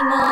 Emo.